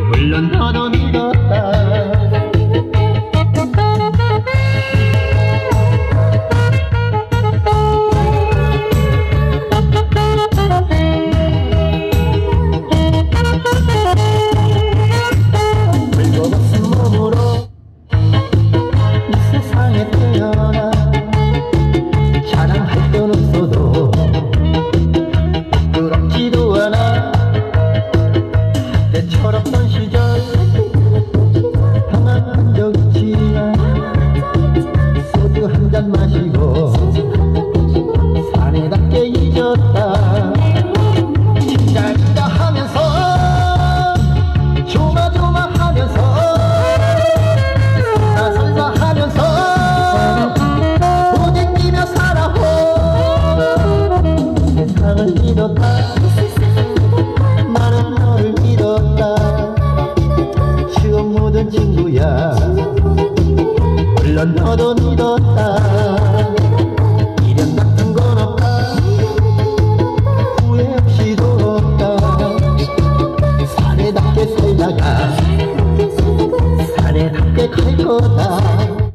물론 너도 믿었 세상을 믿었다. 나는 너를 믿었다. 추억 묻은 친구야. 물론 너도 믿었다. 미련 같은 건 없다. 후회 없이도 없다. 사내답게 살다가 사내답게 갈 거다